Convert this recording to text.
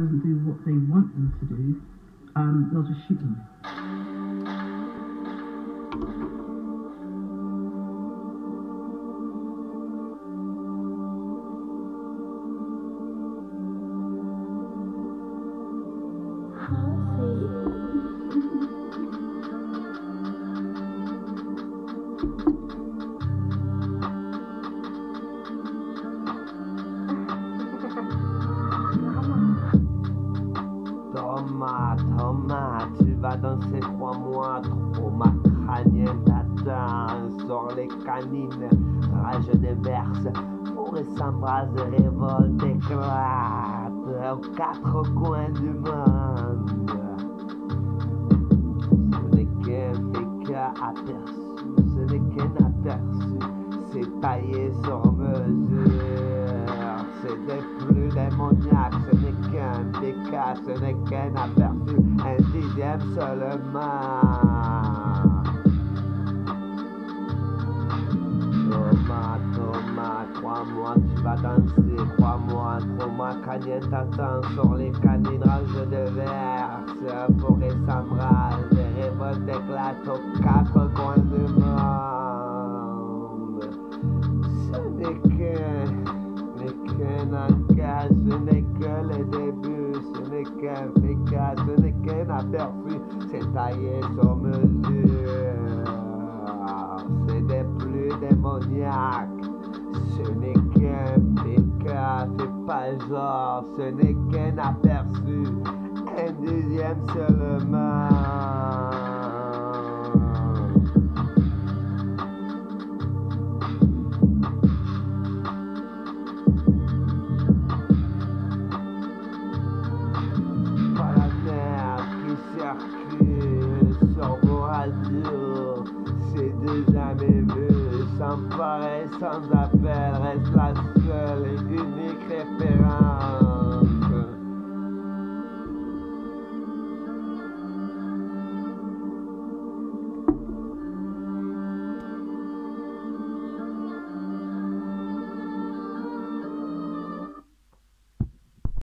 doesn't do what they want them to do, um, they'll just shoot them. Thomas, Thomas, tu vas danser trois mois, trop ma crânienne t'atteint, sur les canines, rage déverse, forêt s'embrase, révolte éclate, aux quatre coins du monde. Ce n'est qu'un aperçu, ce n'est qu'un aperçu, c'est taillé sur fécat, ce n'est qu'un aperçu, un dixième seulement. Thomas, Thomas, crois-moi, tu vas danser, crois-moi, Thomas, Canien t'attend sur les canines, rage de verse, forêt s'embrase, les révoltes éclatent aux quatre c'est taillé sur mesure, c'est des plus démoniaques. Ce n'est qu'un fécat, c'est pas genre, ce n'est qu'un aperçu, un dixième seulement. Jamais vu, sans pareil, sans appel.